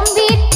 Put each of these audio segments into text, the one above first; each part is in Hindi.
ஓம்பிட்டு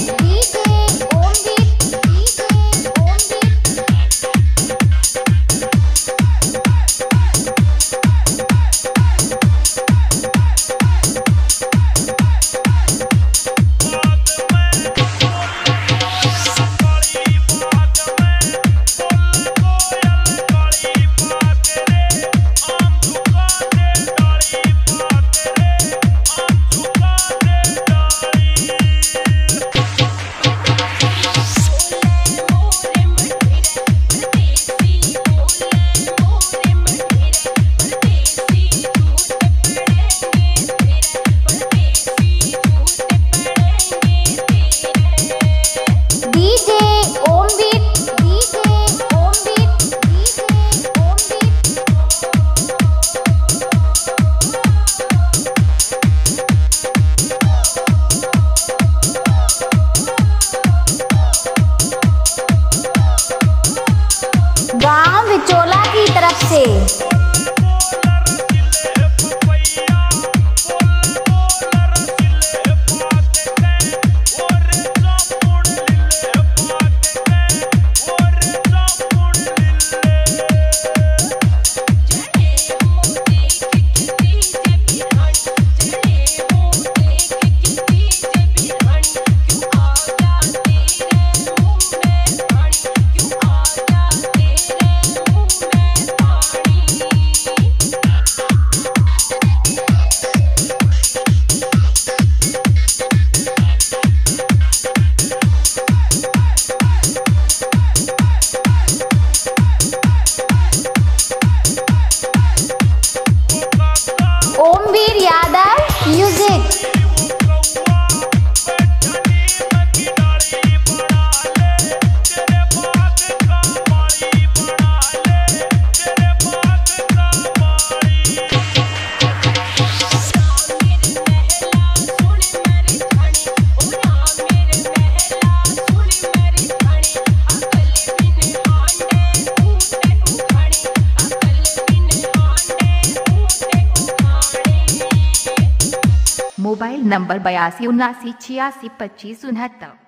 गाँव विचोला की तरफ़ से। Omveer Yadav music mobile number बयासी उनासी छियासी पच्चीस उनहत्तर।